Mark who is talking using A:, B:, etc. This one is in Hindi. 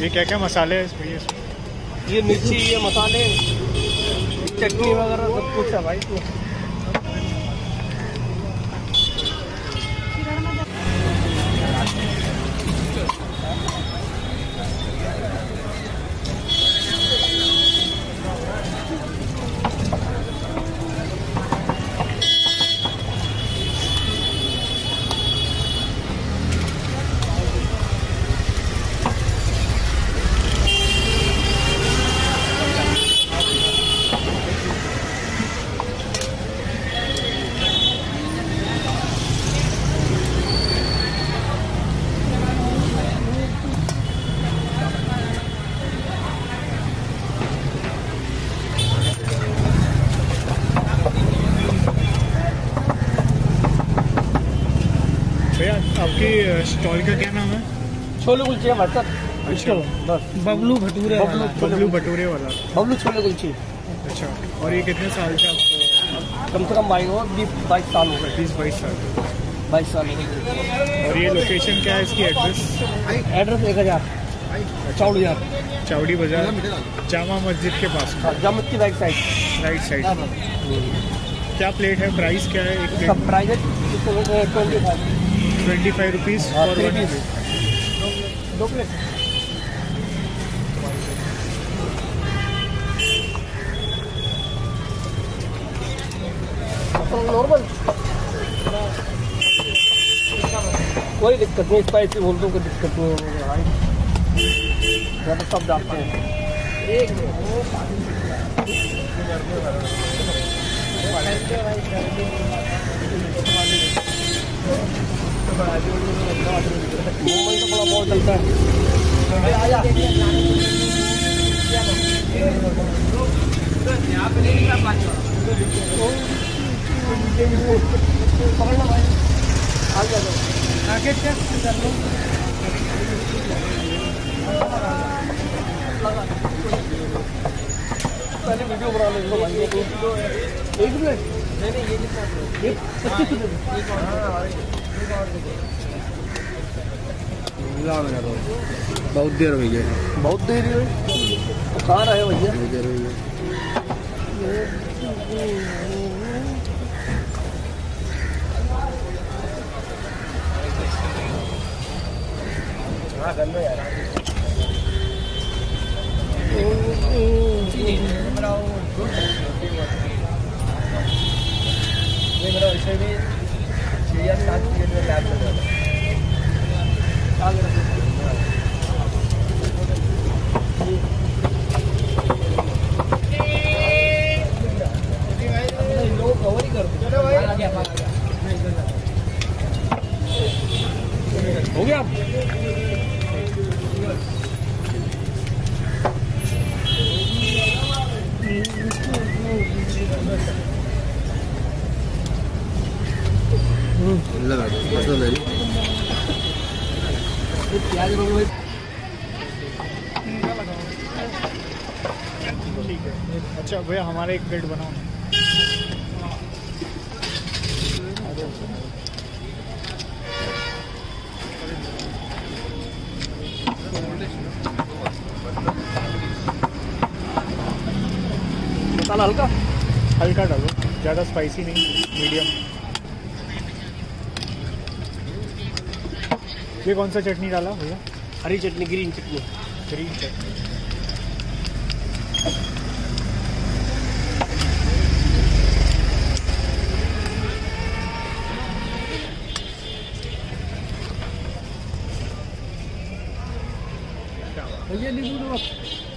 A: ये क्या क्या मसाले हैं इसमें? ये
B: मिर्ची, ये मसाले, चटनी वगैरह सब कुछ है भाई।
A: स्टॉल का क्या नाम है?
B: छोले कुलचे हमारे
A: अच्छा।
B: बस।
C: बबलू भटूरे
B: बबलू
A: बबलू भटूरे वाला।
B: बबलू छोले कुलचे।
A: अच्छा। और ये कितने साल से आपको
B: कम से कम भाई हो बीस बाईस साल हो गए।
A: बीस बाईस साल।
B: बाईस साल हो गए।
A: और ये लोकेशन क्या है इसकी एड्रेस
B: एड्रेस एक हज़ार। चौड़ हज़ार
A: चावड़ी बाज़ार। जामा मस्जिद के पास।
B: जामत की बैक साइड
A: राइट साइड क्या प्लेट है? प्राइस क्या है? एक plate
B: private twenty five
A: twenty five rupees और वन
B: दो प्लेट नॉर्मल कोई दिक्कत नहीं स्पाइसी बोल दो कोई दिक्कत नहीं है भाई। ज़्यादा सब डालते हैं। एक तो बड़ा बहुत चलता है। पकड़ना भाई आ गया
C: आगे चेक कर लो
B: पहले वीडियो बना लो एक मिनट नहीं नहीं ये पच्चीस
D: बहुत देर हुई है।
B: बहुत देर हुई? तो कहाँ रहे भैया
D: बहुत देर हुई है।
B: है
A: अच्छा भैया हमारे एक प्लेट बनाओ।
B: मसाला हल्का?
A: हल्का डालो ज़्यादा स्पाइसी नहीं मीडियम ये कौन सा चटनी डाला भैया?
B: हरी चटनी ग्रीन चटनी।
A: ग्रीन चटनी।
B: भैया नींबू नमक